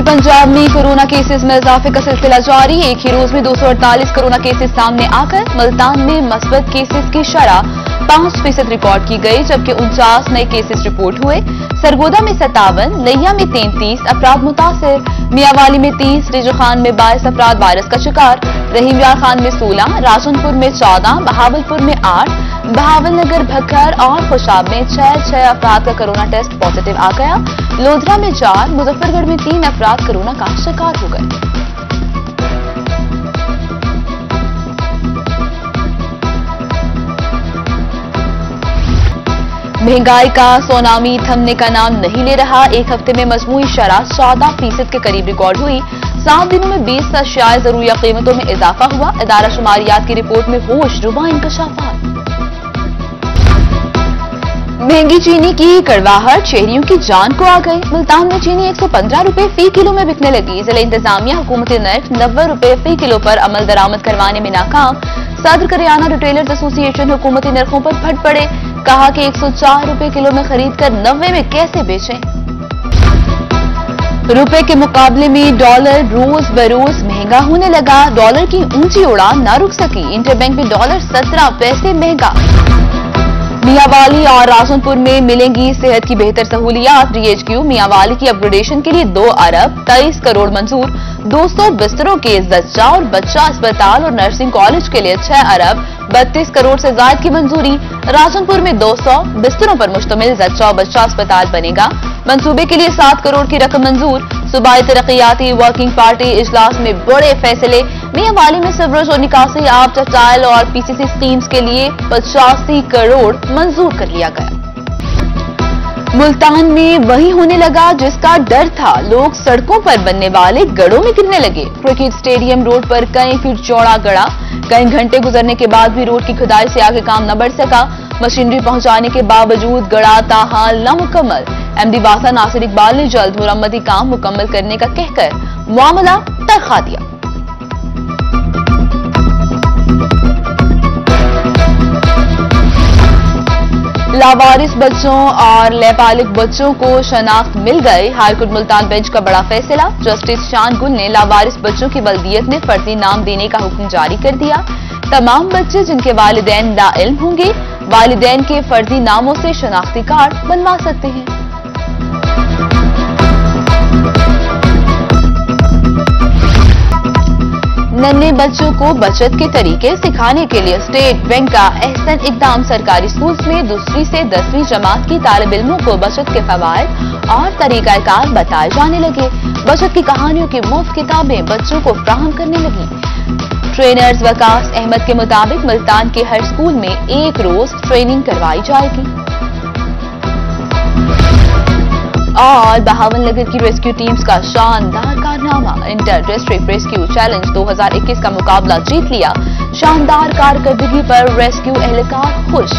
पूर्वी पंजाब में corona cases में इजाफे का सिलसिला जारी। एक ही रोज में दो सौ अड़तालीस कोरोना केसेस सामने आकर मुल्तान में मस्बत केसेस की शरह पाँच फ़ीसद रिकॉर्ड की गई, जबकि उनचास नए केसेस रिपोर्ट हुए। सरगोदा में सत्तावन लिया में तैंतीस, अपराध मुतासर। मियावाली में तीस रिजो खान में बाईस, अपराध वायरस का शिकार। रहीम यार खान में सोलह, राजनपुर में चौदह, बहावलपुर में आठ बहावल नगर भक्कर और खुशाब में छह छह अफराद का कोरोना टेस्ट पॉजिटिव आ गया। लोधरा में चार, मुजफ्फरगढ़ में तीन अफराद कोरोना का शिकार हो गए। महँगाई का सोनामी थमने का नाम नहीं ले रहा। एक हफ़्ते में मजमू शराह चौदह फ़ीसद के करीब रिकॉर्ड हुई। सात दिनों में बीस अशियाए जरूरिया कीमतों में इजाफा हुआ। इदारा शुमारियात की रिपोर्ट में होश रुबा इंकशाफात। महँगी चीनी की कड़वाहट शहरियों की जान को आ गई। मुल्तान में चीनी 115 रुपए फ़ी किलो में बिकने लगी। जिला इंतजामिया हुकूमती नर्ख नब्बे रुपए फ़ी किलो पर अमल दरामद करवाने में नाकाम। सदर करियाना रिटेलर्स एसोसिएशन हुकूमती नरखों पर फट पड़े। कहा कि 104 रुपए किलो में खरीद कर नब्बे में कैसे बेचें? रुपए के मुकाबले में डॉलर रोज बरोज महँगा होने लगा। डॉलर की ऊँची उड़ान न रुक सकी। इंटरबैंक में डॉलर सत्रह पैसे महँगा। मियावाली और राजनपुर में मिलेंगी सेहत की बेहतर सहूलियात। डीएचक्यू मियावाली की अपग्रेडेशन के लिए दो अरब, तेईस करोड़ मंजूर। 200 बिस्तरों के जच्चा और बच्चा अस्पताल और नर्सिंग कॉलेज के लिए छह अरब, बत्तीस करोड़ से ज़्यादा की मंजूरी। राजनपुर में 200 बिस्तरों पर मुश्तमिल जच्चा बच्चा अस्पताल बनेगा। मंसूबे के लिए सात करोड़ की रकम मंजूर। सूबाई तरक्याती वर्किंग पार्टी इजलास में बड़े फैसले। मियावाली में सिवरेज और निकासी, आप टेक्सटाइल और पीसीसी स्कीम्स के लिए पचासी करोड़ मंजूर कर लिया गया। मुल्तान में वही होने लगा जिसका डर था। लोग सड़कों पर बनने वाले गड़ों में गिरने लगे। क्रिकेट स्टेडियम रोड पर कई फीट चौड़ा गड़ा कई घंटे गुजरने के बाद भी रोड की खुदाई से आगे काम न बढ़ सका। मशीनरी पहुँचाने के बावजूद गड़ा ताहाल न मुकम्मल एमडी वासा नासिर इकबाल ने जल्द मुरम्मती काम मुकम्मल करने का कहकर मामला तरखा दिया। लावारिस बच्चों और लेपालिक बच्चों को शनाख्त मिल गई। हाईकोर्ट मुल्तान बेंच का बड़ा फैसला। जस्टिस शान गुल ने लावारिस बच्चों की बल्दियत में फर्जी नाम देने का हुक्म जारी कर दिया। तमाम बच्चे जिनके वालिदैन नाइल्म होंगे वालिदैन के फर्जी नामों से शनाख्ती कार्ड बनवा सकते हैं। नन्हे बच्चों को बचत के तरीके सिखाने के लिए स्टेट बैंक का एहसन इकदाम सरकारी स्कूल में दूसरी से दसवीं जमात की तालब इलमों को बचत के फवायद और तरीकाकार बताए जाने लगे। बचत की कहानियों की मुफ़्त किताबें बच्चों को फ्राहम करने लगी। ट्रेनर्स वकास अहमद के मुताबिक मुल्तान के हर स्कूल में एक रोज ट्रेनिंग करवाई जाएगी। और बहावन नगर की रेस्क्यू टीम्स का शानदार कारनामा। इंटर डिस्ट्रिक्ट रेस्क्यू चैलेंज 2021 का मुकाबला जीत लिया। शानदार कारकर्दगी पर रेस्क्यू एहलकार खुश।